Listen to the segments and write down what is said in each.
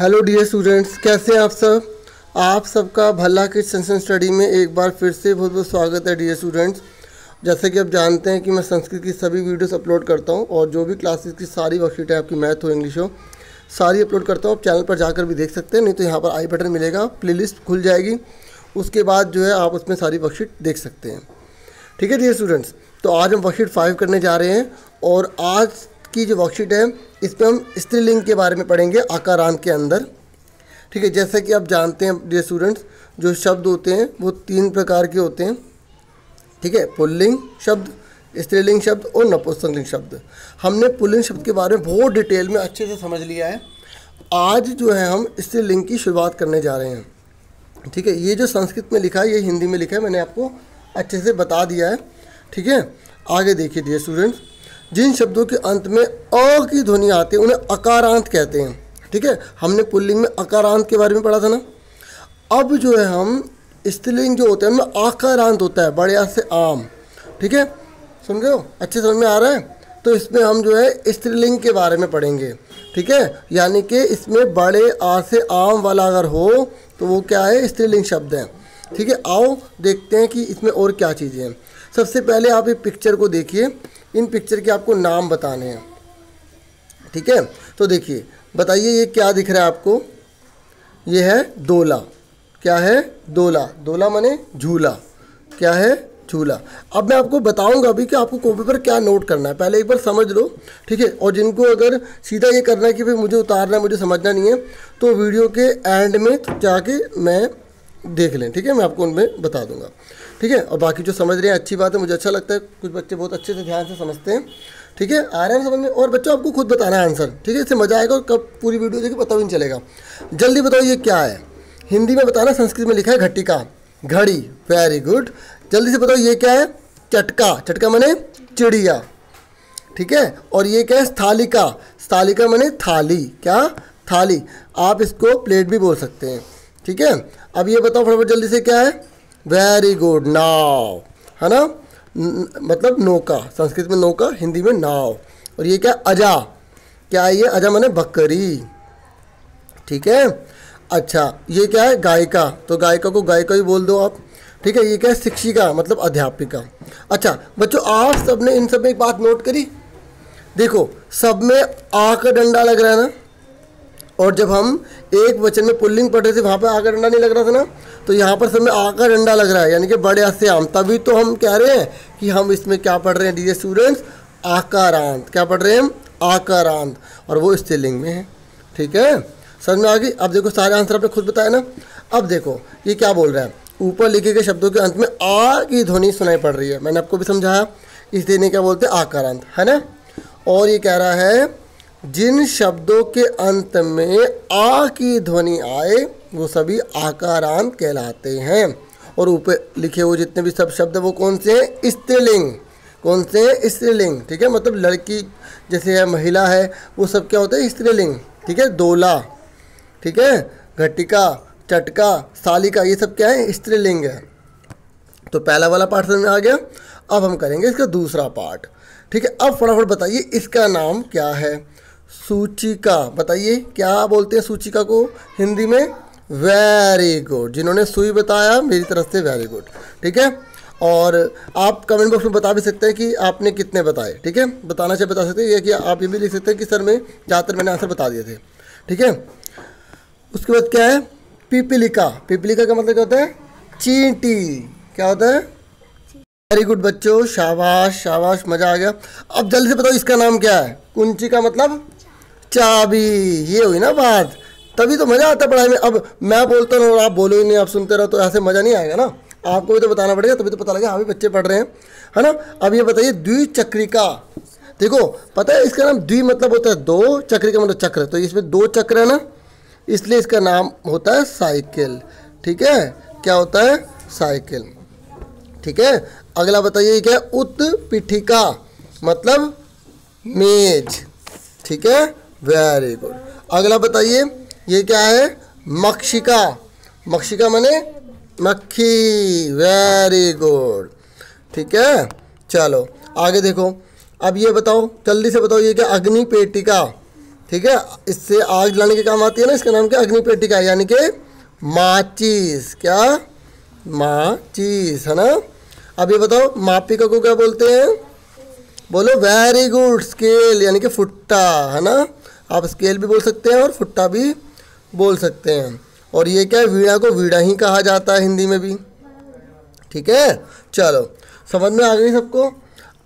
Hello dear students कैसे हैं आप सब? आप सबका भला के सेंसन स्टडी में एक बार फिर से बहुत बहुत स्वागत है डियर स्टूडेंट्स जैसे कि आप जानते हैं कि मैं संस्कृत की सभी वीडियोस अपलोड करता हूँ और जो भी क्लासेस की सारी वर्कशीट है, आपकी मैथ हो इंग्लिश हो, सारी अपलोड करता हूँ। आप चैनल पर जाकर भी देख सकते हैं, नहीं तो यहाँ पर आई बटन मिलेगा प्ले खुल जाएगी। उसके बाद जो है, आप उसमें सारी वर्कशीट देख सकते हैं। ठीक है डियर स्टूडेंट्स तो आज हम वर्कशीट फाइव करने जा रहे हैं और आज की जो वर्कशीट है, इस पर हम स्त्रीलिंग के बारे में पढ़ेंगे, आकारांत के अंदर। ठीक है, जैसे कि आप जानते हैं डियर स्टूडेंट्स जो शब्द होते हैं, वो तीन प्रकार के होते हैं। ठीक है, पुल्लिंग शब्द, स्त्रीलिंग शब्द और नपुंसकलिंग शब्द। हमने पुल्लिंग शब्द के बारे में बहुत डिटेल में अच्छे से समझ लिया है। आज जो है, हम स्त्रीलिंग की शुरुआत करने जा रहे हैं। ठीक है, ये जो संस्कृत में लिखा है, ये हिंदी में लिखा है, मैंने आपको अच्छे से बता दिया है। ठीक है, आगे देखिए डियर स्टूडेंट्स जिन शब्दों के अंत में अ की ध्वनि आती है, उन्हें अकारांत कहते हैं। ठीक है? हमने पुल्लिंग में अकारांत के बारे में पढ़ा था ना? अब जो है हम, स्त्रीलिंग जो होते हैं, उनमें आकारांत होता है बड़े से आम। ठीक है? सुन रहे हो? अच्छे समझ में आ रहा है? तो इसमें हम जो है स्त्रीलिंग के बारे में पढ़ेंगे। ठीक है? यानी कि इसमें बड़े आ से आम वाला अगर हो तो वो क्या है? स्त्रीलिंग शब्द है। ठीक है? आओ देखते हैं कि इसमें और क्या चीज़ें हैं। सबसे पहले आप ये पिक्चर को देखिए। इन पिक्चर के आपको नाम बताने हैं। ठीक है? तो देखिए, बताइए ये क्या दिख रहा है आपको? ये है दोला। क्या है? दोला। दोला माने झूला। क्या है? झूला। अब मैं आपको बताऊँगा अभी कि आपको कॉपी पर क्या नोट करना है। पहले एक बार समझ लो, ठीक है? और जिनको अगर सीधा ये करना है कि भाई मुझे उतारना है, मुझे समझना नहीं है तो वीडियो के एंड में जाके मैं देख लें, ठीक है? मैं आपको उनमें बता दूँगा। ठीक है? और बाकी जो समझ रहे हैं, अच्छी बात है, मुझे अच्छा लगता है। कुछ बच्चे बहुत अच्छे से ध्यान से समझते हैं। ठीक है? आ रहे हैं समझ में? और बच्चों, आपको खुद बताना है आंसर ठीक है? इससे मज़ा आएगा और कब पूरी वीडियो देखिए पता भी नहीं चलेगा। जल्दी बताओ, ये क्या है? हिंदी में बताना, संस्कृत में लिखा है घटिका। घड़ी वेरी गुड जल्दी से बताओ, ये क्या है? चटका। चटका मैंने चिड़िया। ठीक है? और ये क्या है? स्थालिका। स्थालिका मैंने थाली। क्या? थाली। आप इसको प्लेट भी बोल सकते हैं। ठीक है? अब ये बताओ फटाफट जल्दी से क्या है? वेरी गुड नाव है ना? मतलब नौका, संस्कृत में नौका, हिंदी में नाव। और ये क्या? अजा। क्या है ये अजा मैंने बकरी? ठीक है? अच्छा ये क्या है? गायिका। तो गायिका को गायिका ही बोल दो आप। ठीक है, ये क्या है? शिक्षिका मतलब अध्यापिका। अच्छा बच्चों, आप सबने इन सब में एक बात नोट करी? देखो, सब में आ का डंडा लग रहा है ना? और जब हम एक वचन में पुल्लिंग पढ़ रहे थे, वहाँ पर आकर डंडा नहीं लग रहा था ना? तो यहाँ पर सब में आ का डंडा लग रहा है, यानी कि बड़े से आम तभी तो हम कह रहे हैं कि हम इसमें क्या पढ़ रहे हैं डी स्टूडेंट्स? आकारांत। क्या पढ़ रहे हैं हम? आकारांत। और वो स्त्रीलिंग में है। ठीक है? समझ में आ गई? अब देखो, सारे आंसर आपने खुद बताया ना? अब देखो, ये क्या बोल रहा है? ऊपर लिखे गए शब्दों के अंत में आ की ध्वनि सुनाई पड़ रही है। मैंने आपको भी समझाया। इस इसलिए क्या बोलते आकारांत। है ना? और ये कह रहा है जिन शब्दों के अंत में आ की ध्वनि आए, वो सभी आकारांत कहलाते हैं। और ऊपर लिखे हुए जितने भी सब शब्द वो कौन से हैं? स्त्रीलिंग। कौन से हैं? स्त्रीलिंग। ठीक है? मतलब लड़की, जैसे है, महिला है, वो सब क्या होता है? स्त्रीलिंग। ठीक है? दोला। ठीक है? घटिका, चटका, सालिका, ये सब क्या है? स्त्रीलिंग है। तो पहला वाला पार्ट समझ में आ गया। अब हम करेंगे इसका दूसरा पार्ट ठीक है? अब फटाफट बताइए इसका नाम क्या है? सूचिका, बताइए, क्या बोलते हैं सूचिका को? हिंदी में वेरी गुड जिन्होंने सुई बताया, मेरी तरफ़ से वेरी गुड ठीक है? और आप कमेंट बॉक्स में बता भी सकते हैं कि आपने कितने बताए, ठीक है? बताना चाहिए बता सकते हैं, या कि आप ये भी लिख सकते हैं कि सर में ज़्यादातर मैंने आंसर बता दिए थे, ठीक है? उसके बाद क्या है? पिपलिका पिपलिका का मतलब क्या होता है? चींटी, क्या होता है? वेरी गुड बच्चों, शाबाश शाबाश, मज़ा आ गया। अब जल्दी से बताओ इसका नाम क्या है? कुंची का मतलब चाबी, ये हुई ना बात। तभी तो मज़ा आता है पढ़ाई में। अब मैं बोलता हूँ और आप बोलो ही नहीं, आप सुनते रहो तो ऐसे मज़ा नहीं आएगा ना। आपको भी तो बताना पड़ेगा, तभी तो पता लगे हाँ भी बच्चे पढ़ रहे हैं। है ना? अब ये बताइए, द्विचक्रिका। देखो, पता है इसका नाम द्वि मतलब होता है दो चक्री का मतलब चक्र। तो इसमें दो चक्र है ना, इसलिए इसका नाम होता है साइकिल। ठीक है? क्या होता है? साइकिल। ठीक है? अगला बताइए क्या उत्पीठिका मतलब मेज। ठीक है? वेरी गुड अगला बताइए, ये क्या है? मक्षिका। मक्षिका माने मक्खी। वेरी गुड ठीक है? चलो, आगे देखो। अब ये बताओ, जल्दी से बताओ, ये क्या अग्नि पेटिका? ठीक है? इससे आग जलाने के काम आती है ना, इसका नाम क्या? अग्नि पेटिका, यानी कि माचिस। क्या? माचिस, है ना? अब ये बताओ, मापिका को क्या बोलते हैं? बोलो वेरी गुड स्केल यानी कि फुट्टा, है ना? आप स्केल भी बोल सकते हैं और फुट्टा भी बोल सकते हैं। और ये क्या है, वीणा को वीणा ही कहा जाता है हिंदी में भी। ठीक है? चलो, समझ में आ गई सबको?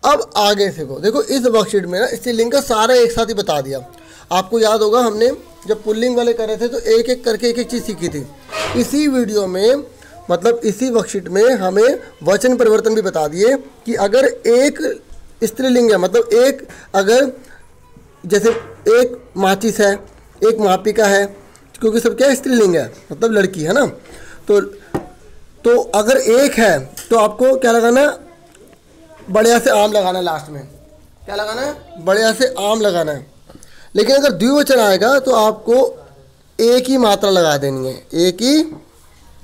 अब आगे से को देखो, इस वर्कशीट में ना स्त्रीलिंग का सारा एक साथ ही बता दिया। आपको याद होगा, हमने जब पुल्लिंग वाले कर रहे थे तो एक एक करके एक एक चीज़ सीखी थी। इसी वीडियो में मतलब इसी वर्कशीट में हमें वचन परिवर्तन भी बता दिए कि अगर एक स्त्रीलिंग है मतलब एक अगर जैसे एक माचिस है, एक मापिका है, क्योंकि सब क्या स्त्रीलिंग है मतलब लड़की, है ना? तो तो अगर एक है तो आपको क्या लगाना बढ़िया से आम लगाना है लास्ट में। क्या लगाना है? बढ़िया से आम लगाना है। लेकिन अगर द्विवचन आएगा तो आपको एक ही मात्रा लगा देनी है, एक ही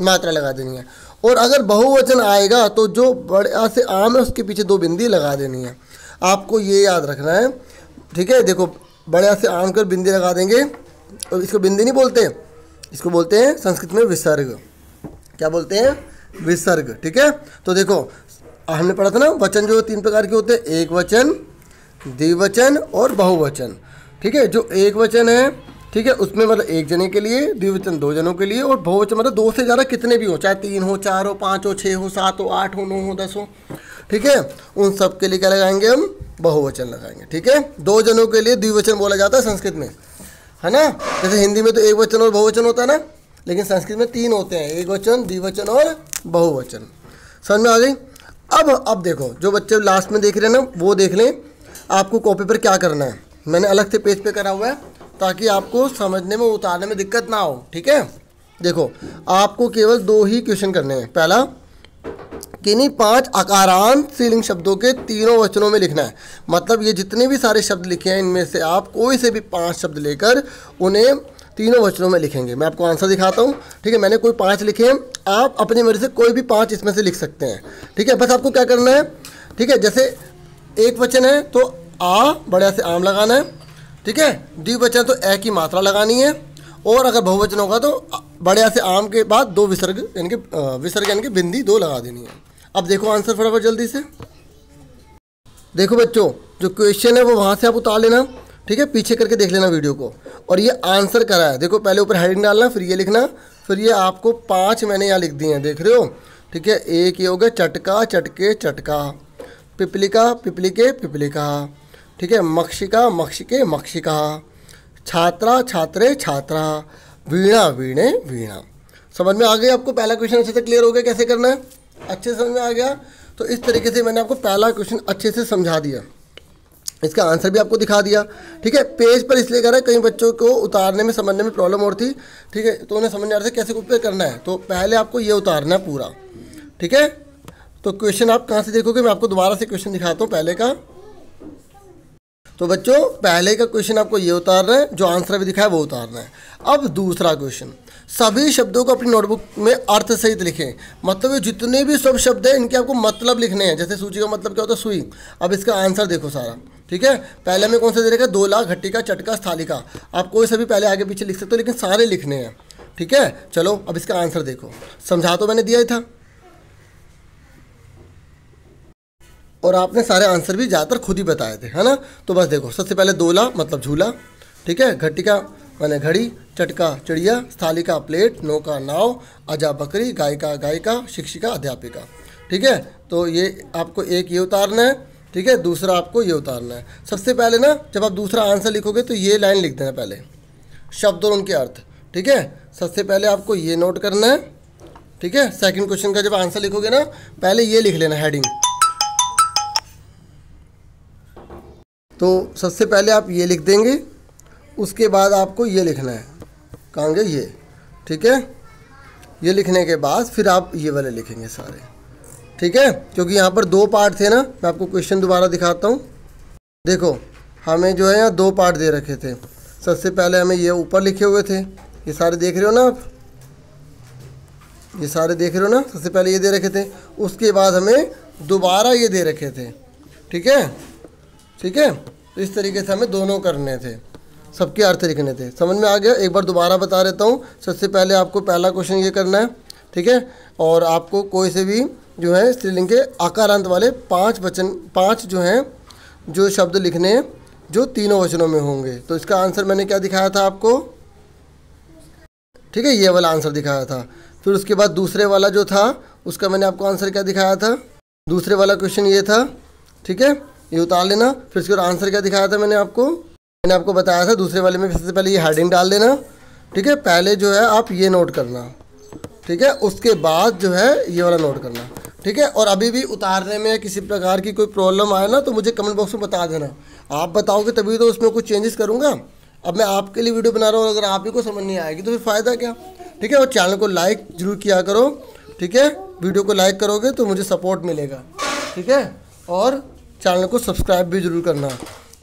मात्रा लगा देनी है। और अगर बहुवचन आएगा तो जो बढ़िया से आम है, उसके पीछे दो बिंदी लगा देनी है। आपको ये याद रखना है ठीक है, देखो, बढ़िया से आम कर बिंदी लगा देंगे। और इसको बिंदी नहीं बोलते, इसको बोलते हैं संस्कृत में विसर्ग। क्या बोलते हैं? विसर्ग, ठीक है? तो देखो, हमने पढ़ा था ना, वचन जो तीन प्रकार के होते हैं, एक वचन, द्विवचन और बहुवचन। ठीक है, जो एक वचन है, ठीक है, उसमें मतलब एक जने के लिए, द्विवचन दो जनों के लिए, और बहुवचन मतलब दो से ज़्यादा कितने भी हो, चाहे तीन हो, चार हो, पाँच हो छः हो, सात हो, आठ हो, नौ हो, दस हो। ठीक है? उन सब के लिए क्या लगाएँगे हम? बहुवचन लगाएँगे, ठीक है? दो जनों के लिए द्विवचन बोला जाता है संस्कृत में, है ना? जैसे हिंदी में तो एक वचन और बहुवचन होता है ना, लेकिन संस्कृत में तीन होते हैं, एक वचन, द्विवचन और बहुवचन। समझ में आ गई? अब अब देखो, जो बच्चे लास्ट में देख रहे हैं ना, वो देख लें, आपको कॉपी पर क्या करना है? मैंने अलग से पेज पे करा हुआ है, ताकि आपको समझने में, उतारने में दिक्कत ना हो, ठीक है? देखो, आपको केवल दो ही क्वेश्चन करने हैं। पहला किन्हीं पाँच अकारांत स्त्रीलिंग शब्दों के तीनों वचनों में लिखना है। मतलब ये जितने भी सारे शब्द लिखे हैं, इनमें से आप कोई से भी पाँच शब्द लेकर उन्हें तीनों वचनों में लिखेंगे। मैं आपको आंसर दिखाता हूँ। ठीक है, मैंने कोई पाँच लिखे हैं, आप अपनी मर्ज़ी से कोई भी पाँच इसमें से लिख सकते हैं। ठीक है, बस आपको क्या करना है? ठीक है, जैसे एक वचन है तो आ बढ़िया से आम लगाना है। ठीक है द्विवचन तो ए की मात्रा लगानी है। और अगर बहुवचन होगा तो बढ़िया से आम के बाद दो विसर्ग, यानी कि विसर्ग यानी कि बिंदी दो लगा देनी है। अब देखो आंसर फटाफट जल्दी से। देखो बच्चों, जो क्वेश्चन है वो वहाँ से आप उतार लेना, ठीक है? पीछे करके देख लेना वीडियो को। और ये आंसर करा है। देखो, पहले ऊपर हेडिंग डालना, फिर ये लिखना, फिर ये आपको पाँच मैंने यहाँ लिख दिए हैं, देख रहे हो? ठीक है? एक ये हो गया चटका, चटके, चटका। पिपलिका, पिपलिके, पिपलिका। ठीक है? मक्षिका, मक्षिके, मक्षिका। छात्रा, छात्रे, छात्रा। वीणा, वीणे, वीणा। समझ में आ गया आपको? पहला क्वेश्चन अच्छे से क्लियर हो गया? कैसे करना है? अच्छे समझ में आ गया? तो इस तरीके से मैंने आपको पहला क्वेश्चन अच्छे से समझा दिया। इसका आंसर भी आपको दिखा दिया। ठीक है? पेज पर इसलिए कर करा कई बच्चों को उतारने में, समझने में प्रॉब्लम और थी। ठीक है? तो उन्हें समझ नहीं आ रहा था कैसे कुछ करना है। तो पहले आपको ये उतारना है पूरा। ठीक है? तो क्वेश्चन आप कहाँ से देखोगे? मैं आपको दोबारा से क्वेश्चन दिखाता हूँ, पहले का। तो बच्चों, पहले का क्वेश्चन आपको ये उतारना है, जो आंसर अभी दिखा है वो उतारना है। अब दूसरा क्वेश्चन सभी शब्दों को अपनी नोटबुक में अर्थ सहित लिखें। मतलब ये जितने भी सब शब्द हैं, इनके आपको मतलब लिखने हैं। जैसे सूची का मतलब क्या होता है? सुई अब इसका आंसर देखो सारा। ठीक है? पहले में कौन सा दे रखा दो लाख घट्टी का चटका स्थाली का आप कोई सभी पहले आगे पीछे लिख सकते हो, लेकिन सारे लिखने हैं। ठीक है? चलो, अब इसका आंसर देखो। समझा तो मैंने दिया ही था। और आपने सारे आंसर भी ज़्यादातर खुद ही बताए थे, है ना? तो बस देखो, सबसे पहले दोला मतलब झूला, ठीक है? घट्टिका मैंने घड़ी, चटका, चिड़िया, स्थालिका, प्लेट, नौका, नाव, अजा, बकरी, गायिका गायिका, शिक्षिका, अध्यापिका, ठीक है? तो ये आपको एक ये उतारना है, ठीक है? दूसरा आपको ये उतारना है। सबसे पहले ना, जब आप दूसरा आंसर लिखोगे तो ये लाइन लिख देना पहले, शब्द और उनके अर्थ, ठीक है? सबसे पहले आपको ये नोट करना है, ठीक है? सेकंड क्वेश्चन का जब आंसर लिखोगे ना, पहले ये लिख लेना, हेडिंग। तो सबसे पहले आप ये लिख देंगे, उसके बाद आपको ये लिखना है। कहेंगे ये, ठीक है? ये लिखने के बाद फिर आप ये वाले लिखेंगे सारे। ठीक है? क्योंकि यहाँ पर दो पार्ट थे ना, मैं आपको क्वेश्चन दोबारा दिखाता हूँ। देखो, हमें जो है यहाँ दो पार्ट दे रखे थे। सबसे पहले हमें ये ऊपर लिखे हुए थे। ये सारे देख रहे हो ना आप? ये सारे देख रहे हो ना? सबसे पहले ये दे रखे थे। उसके बाद हमें दोबारा ये दे रखे थे। ठीक है? ठीक है? तो इस तरीके से हमें दोनों करने थे। सबके अर्थ लिखने थे। समझ में आ गया? एक बार दोबारा बता देता हूँ। सबसे पहले आपको पहला क्वेश्चन ये करना है, ठीक है? और आपको कोई से भी जो है स्त्रीलिंग के आकारांत वाले पाँच वचन, पाँच जो हैं, जो शब्द लिखने, जो तीनों वचनों में होंगे। तो इसका आंसर मैंने क्या दिखाया था आपको? ठीक है, ये वाला आंसर दिखाया था। फिर उसके बाद दूसरे वाला जो था, उसका मैंने आपको आंसर क्या दिखाया था? दूसरे वाला क्वेश्चन ये था, ठीक है? ये उतार लेना। फिर उसके आंसर क्या दिखाया था मैंने आपको? मैंने आपको बताया था, दूसरे वाले में सबसे पहले ये हेडिंग डाल देना। ठीक है? पहले जो है आप ये नोट करना। ठीक है? उसके बाद जो है ये वाला नोट करना। ठीक है? और अभी भी उतारने में किसी प्रकार की कोई प्रॉब्लम आए ना तो मुझे कमेंट बॉक्स में बता देना। आप बताओगे तभी तो उसमें कुछ चेंजेस करूँगा। अब मैं आपके लिए वीडियो बना रहा हूँ अगर आप ही को समझ नहीं आएगी तो फिर फ़ायदा क्या? ठीक है? और चैनल को लाइक ज़रूर किया करो। ठीक है? वीडियो को लाइक करोगे तो मुझे सपोर्ट मिलेगा। ठीक है? और चैनल को सब्सक्राइब भी ज़रूर करना,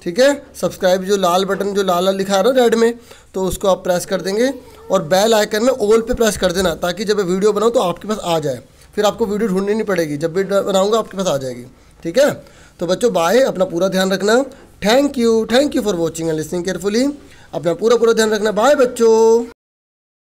ठीक है? सब्सक्राइब जो लाल बटन, जो लाल लिखा रहा है रेड में तो उसको आप प्रेस कर देंगे और बेल आइकन में ऑल पे प्रेस कर देना ताकि जब मैं वीडियो बनाऊँ तो आपके पास आ जाए। फिर आपको वीडियो ढूंढनी नहीं पड़ेगी, जब भी बनाऊँगा आपके पास आ जाएगी, ठीक है? तो बच्चों बाय अपना पूरा ध्यान रखना। Thank you thank you for watching and listening carefully अपना पूरा पूरा ध्यान रखना। बाय बच्चों।